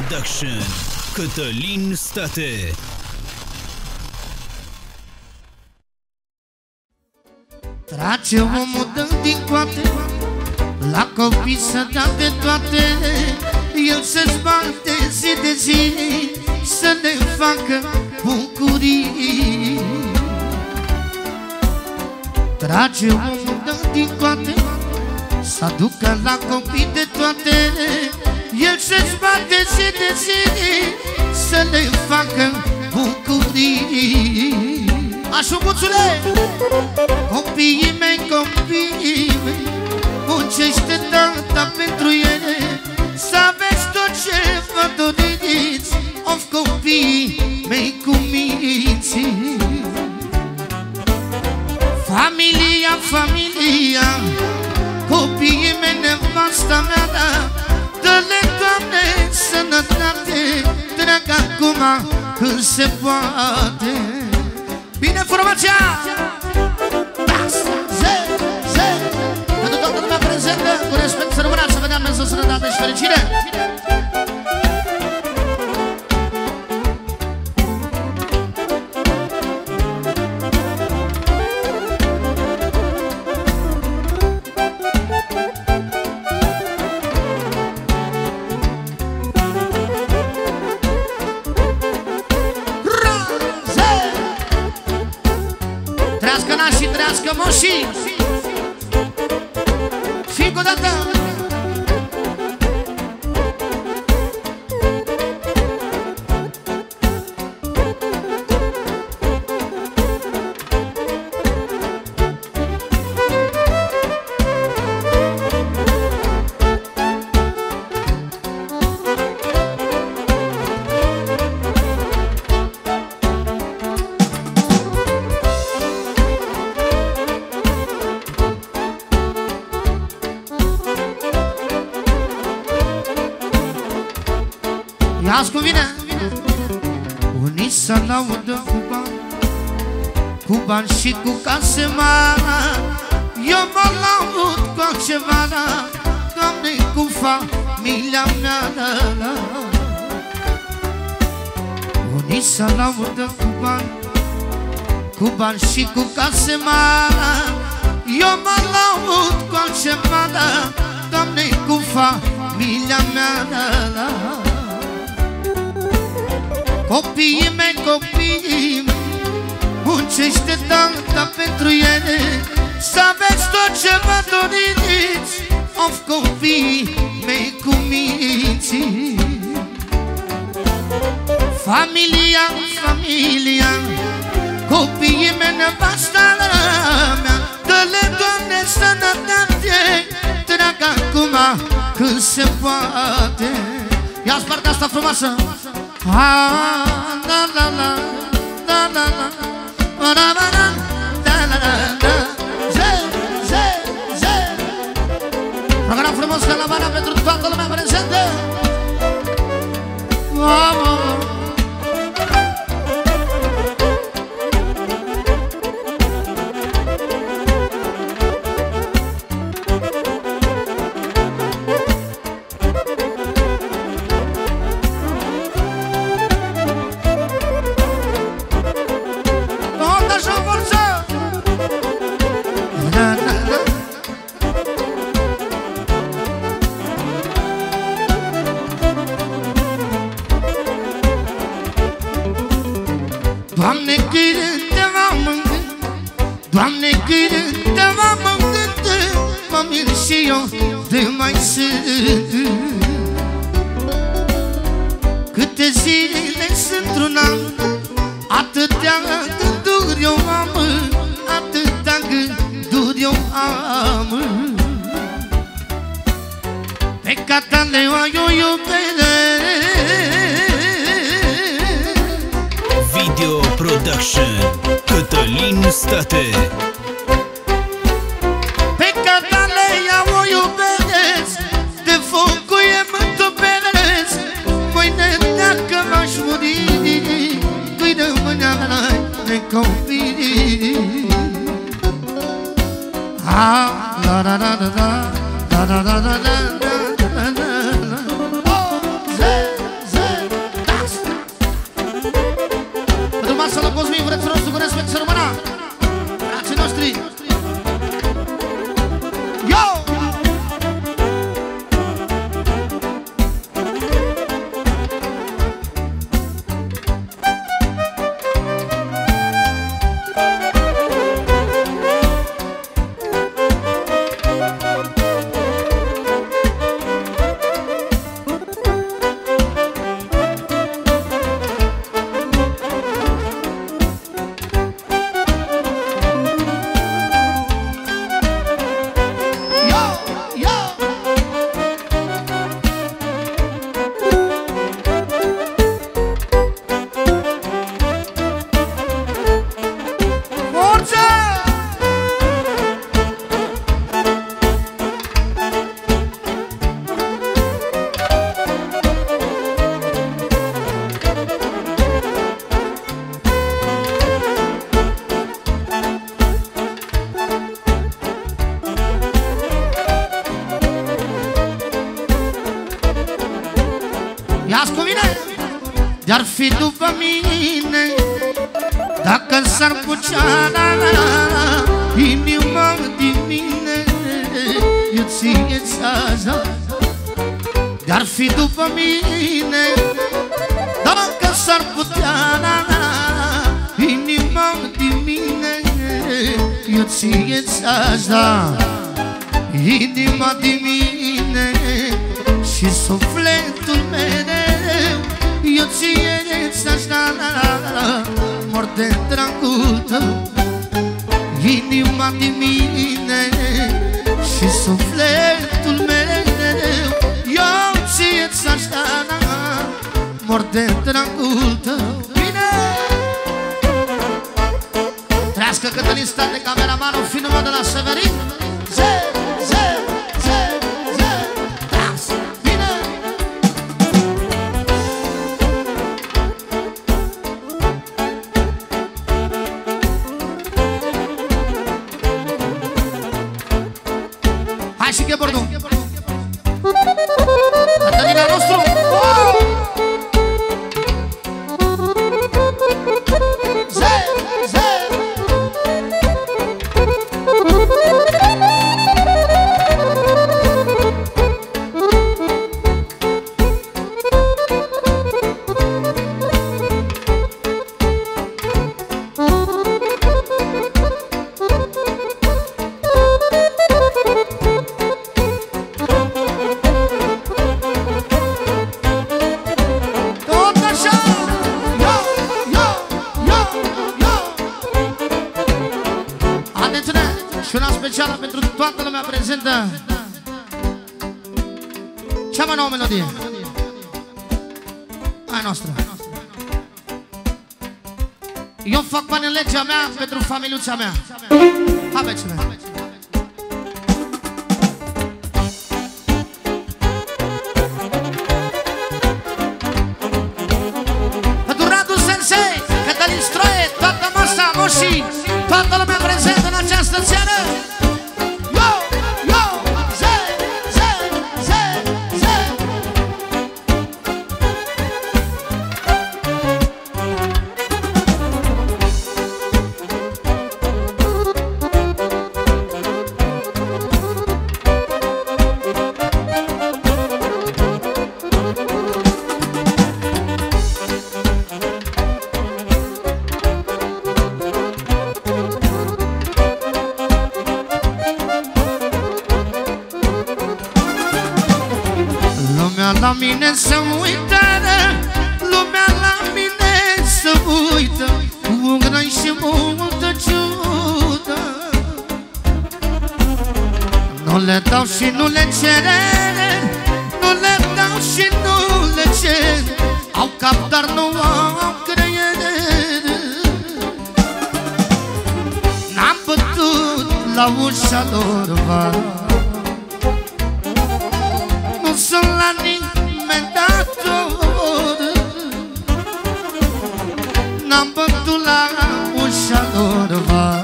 Production. Cătălin State. Trage omul dă din coate La copii să dea de toate. El să-ți bate zi de zi Să ne facă bucurii. Trage omul dă din coate Să aducă la copii de toate El să-ți bate zi de zi Să ne facă bucurii Așubuțule! Copiii mei, copiii mei Muncește tata pentru ele Bine formația! Das, ze, ze Pentru toată lumea prezentă, cu respect să rămânați să vedem însă sănătate și fericire! Vasco, Monchim Cinco da tarde. Dată Ia-ți cu mine Unii să laudă cu bani Cu bani și cu case mari Eu mă laud cu altceva Doamne, cu familia mea la, la. Unii să laudă cu bani Cu bani și cu case mari Eu mă laud cu altceva Doamne, cu familia mea la, la. Copiii mei, copiii mei Muncește tanta pentru ele. Să aveți tot ce vă doriți Of copiii mei cu minții. Familia, familia Copiii mei, nevasta mea Dă-le, Doamne, sănătate Drag acum când se poate. Ia-ți partea asta frumoasă Rămâna frumos ca la vara pentru toată lumea prezentă! Oh, oh, oh. Cât te m-am în gând Doamne, cât te m-am în gând Mă mir și eu de mai sunt. Câte zile sunt un an Atâtea gânduri eu am Atâtea gânduri eu am. Pe cataleua eu iubire Production Cătălin State la Cosmin, vreți frumos, sucuresc, pe Ia-ți cu mine. De-ar fi după mine Dacă s-ar pucea la, la, la, Inima din mine Eu ție-ți așa De-ar fi după mine Dacă s-ar putea la, la, Inima din mine Eu ție-ți așa Inima din mine Și sufletul meu Eu ție-ți așa Mor de dragul tău. Inima din mine Și sufletul meu Eu ție-ți așa Mor de dragul tău. Bine! Trească Cătălin State, cameramanul, finul meu de la Severin lumea prezentă. Cea mai nouă melodie. Aia noastră. Eu fac bani în legea mea pentru familiuța mea. Aveți-le la mine se uită Lumea la mine se uită Cu grăi și multă ciudă Nu le dau și nu le cere Nu le dau și nu le cer. Au cap, dar nu au creiere. N-am bătut la ușa lor, va nu sunt la nimeni dator N-am bătut la ușa lor, va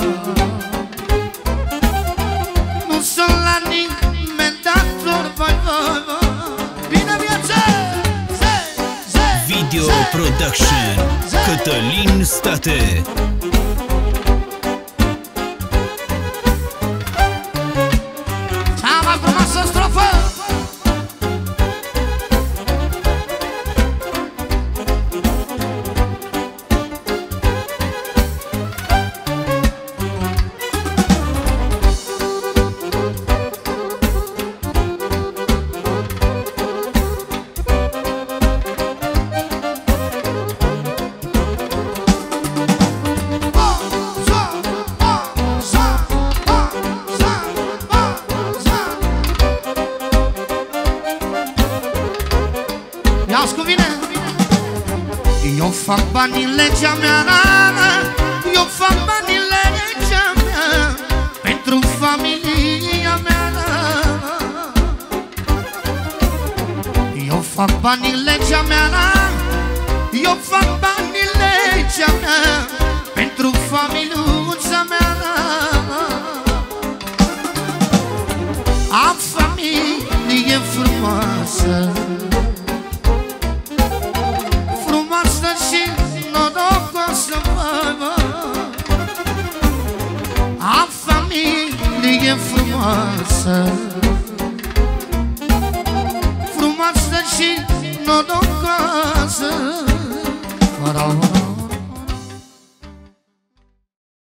Nu sunt la nimeni dator, vai, vai, vai Bine viață! Ze, ze, Video ze, Production. ze, ze. Cătălin State Fac banii legea mea Eu fac banii legea mea Pentru familiuța mea Am familie frumoasă Frumoasă și norocoasă Am familie frumoasă. și nu o casă Fără